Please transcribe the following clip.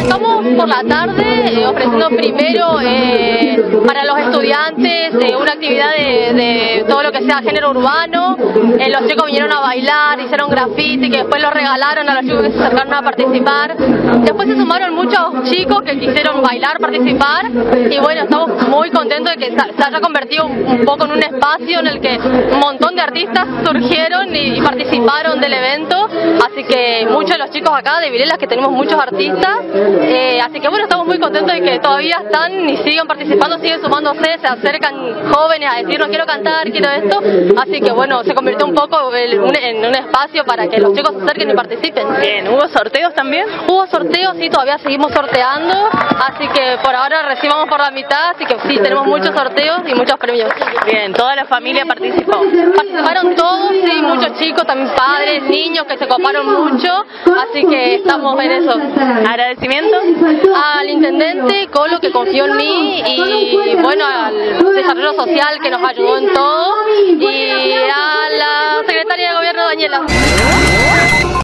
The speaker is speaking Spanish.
Arrancamos por la tarde eh, ofreciendo primero eh, para los estudiantes eh, una actividad de, todo lo que sea género urbano. los chicos vinieron a bailar, hicieron graffiti que después lo regalaron a los chicos que se acercaron a participar. Después se sumaron muchos chicos que quisieron bailar, participar y bueno, estamos muy contentos de que se haya convertido un poco en un espacio en el que un montón de artistas surgieron y participaron del evento. Así que muchos de los chicos acá de Virelas que tenemos muchos artistas. Eh, así que bueno, estamos muy contentos de que todavía están y siguen participando, siguen sumándose, se acercan jóvenes a decirnos quiero cantar, quiero esto. Así que bueno, se convirtió un poco en un, espacio para que los chicos se acerquen y participen. Bien, ¿hubo sorteos también? Hubo sorteos, sí, todavía seguimos sorteando. Así que por ahora recibamos por la mitad, así que sí, tenemos muchos sorteos y muchos premios. Bien, toda la familia participó. Participaron todos, muchos chicos, también padres, niños que se coparon mucho, así que estamos en eso. Agradecimiento al intendente Colo que confió en mí y bueno al desarrollo social que nos ayudó en todo y a la secretaria de gobierno Daniela.